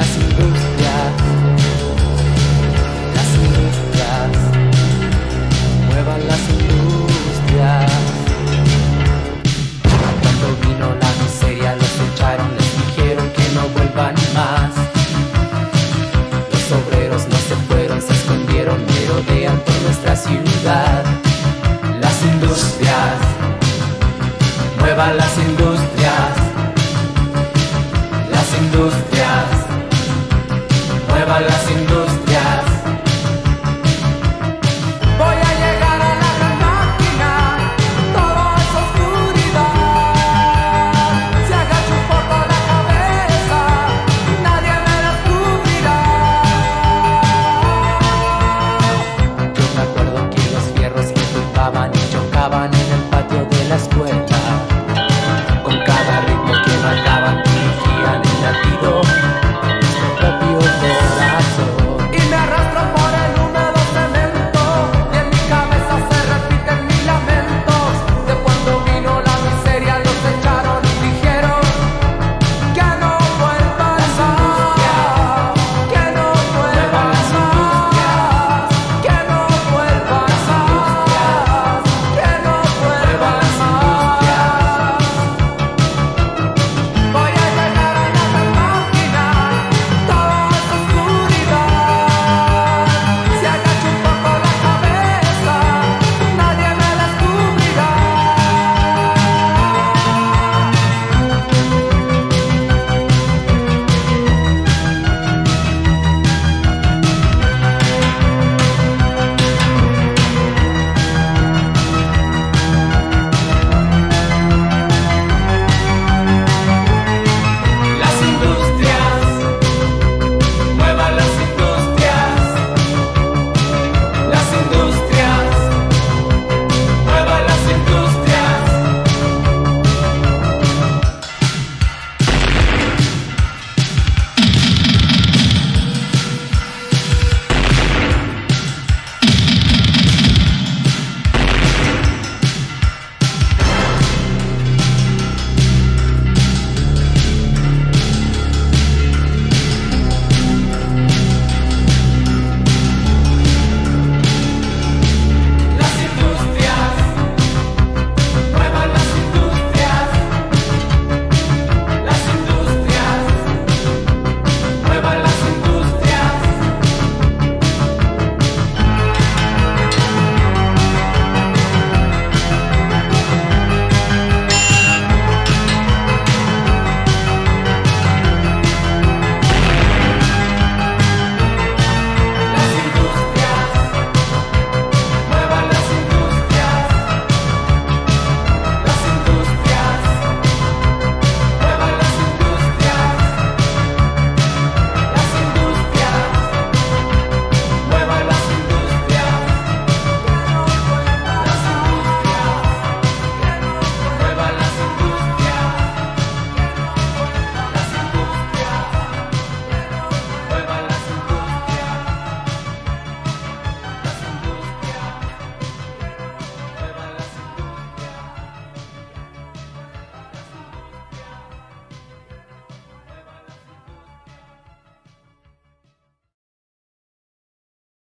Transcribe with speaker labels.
Speaker 1: las industrias, las industrias, muevan las industrias. Cuando vino la miseria los echaron, les dijeron que no vuelvan más. Los obreros no se fueron, se escondieron, merodean por nuestra ciudad. Las industrias, muevan las industrias, las industrias.